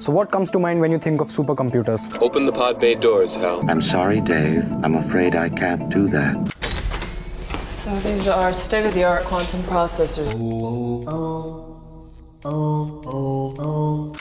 So, what comes to mind when you think of supercomputers? Open the pod bay doors, Hal. I'm sorry, Dave. I'm afraid I can't do that. So these are state-of-the-art quantum processors. Oh, oh, oh,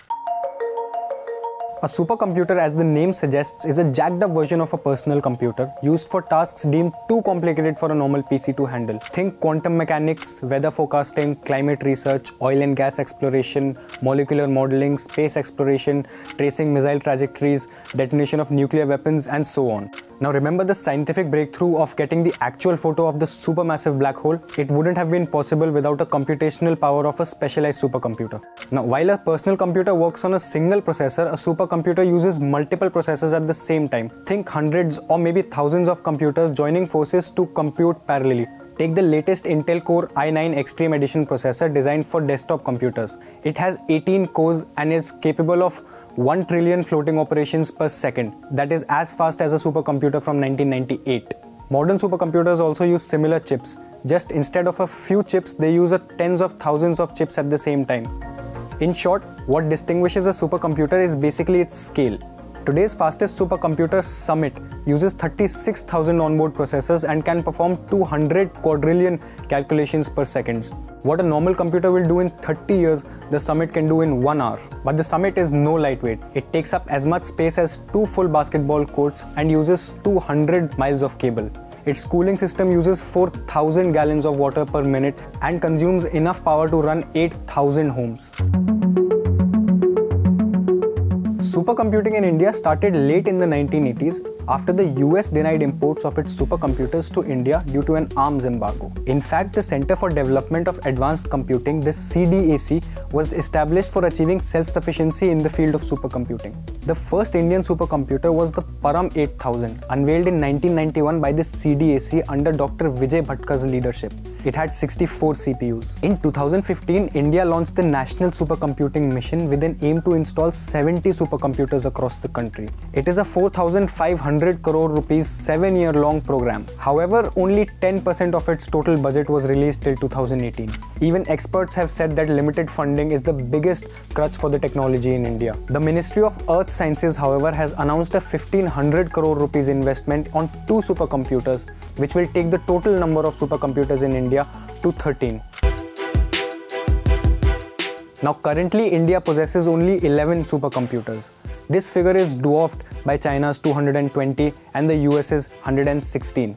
A supercomputer, as the name suggests, is a jacked up version of a personal computer used for tasks deemed too complicated for a normal PC to handle. Think quantum mechanics, weather forecasting, climate research, oil and gas exploration, molecular modeling, space exploration, tracing missile trajectories, detonation of nuclear weapons, and so on. Now remember the scientific breakthrough of getting the actual photo of the supermassive black hole? It wouldn't have been possible without a computational power of a specialized supercomputer. Now while a personal computer works on a single processor, a supercomputer uses multiple processors at the same time. Think hundreds or maybe thousands of computers joining forces to compute parallelly. Take the latest Intel Core i9 Extreme Edition processor designed for desktop computers. It has 18 cores and is capable of 1 trillion floating operations per second. That is as fast as a supercomputer from 1998. Modern supercomputers also use similar chips. Just instead of a few chips, they use tens of thousands of chips at the same time. In short, what distinguishes a supercomputer is basically its scale. Today's fastest supercomputer, Summit, uses 36,000 onboard processors and can perform 200 quadrillion calculations per second. What a normal computer will do in 30 years, the Summit can do in 1 hour. But the Summit is no lightweight. It takes up as much space as two full basketball courts and uses 200 miles of cable. Its cooling system uses 4000 gallons of water per minute and consumes enough power to run 8000 homes. Supercomputing in India started late in the 1980s after the US denied imports of its supercomputers to India due to an arms embargo. In fact, the Center for Development of Advanced Computing, the CDAC, was established for achieving self sufficiency in the field of supercomputing. The first Indian supercomputer was the Param 8000, unveiled in 1991 by the CDAC under Dr. Vijay Bhatkar's leadership. It had 64 CPUs. In 2015, India launched the National Supercomputing Mission with an aim to install 70 supercomputers across the country. It is a 4,500 crore rupees 7 year long program. However, only 10% of its total budget was released till 2018. Even experts have said that limited funding is the biggest crutch for the technology in India. The Ministry of Earth Sciences, however, has announced a 1500 crore rupees investment on two supercomputers, which will take the total number of supercomputers in India India to 13. Now currently India possesses only 11 supercomputers. This figure is dwarfed by China's 220 and the US's 116.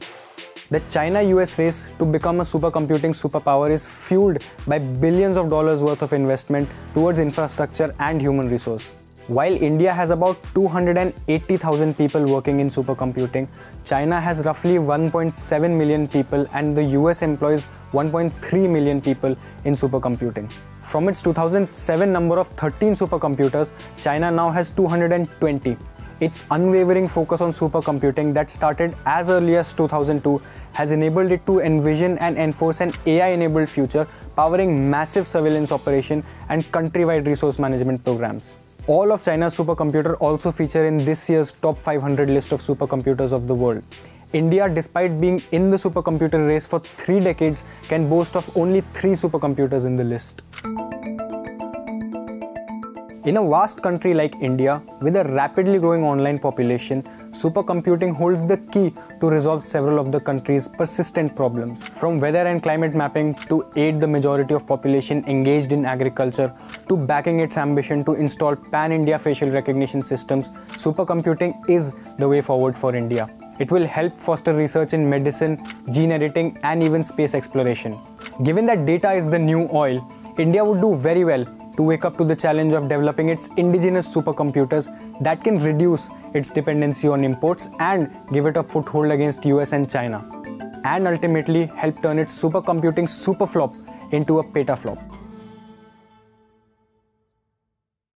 The China-US race to become a supercomputing superpower is fueled by billions of dollars worth of investment towards infrastructure and human resource. While India has about 280,000 people working in supercomputing, China has roughly 1.7 million people and the US employs 1.3 million people in supercomputing. From its 2007 number of 13 supercomputers, China now has 220. Its unwavering focus on supercomputing that started as early as 2002 has enabled it to envision and enforce an AI-enabled future powering massive surveillance operation and countrywide resource management programs. All of China's supercomputer also feature in this year's top 500 list of supercomputers of the world. India, despite being in the supercomputer race for three decades, can boast of only three supercomputers in the list. In a vast country like India, with a rapidly growing online population, supercomputing holds the key to resolve several of the country's persistent problems. From weather and climate mapping to aid the majority of population engaged in agriculture to backing its ambition to install pan-India facial recognition systems, supercomputing is the way forward for India. It will help foster research in medicine, gene editing, and even space exploration. Given that data is the new oil, India would do very well to wake up to the challenge of developing its indigenous supercomputers that can reduce its dependency on imports and give it a foothold against US and China, and ultimately help turn its supercomputing superflop into a petaflop.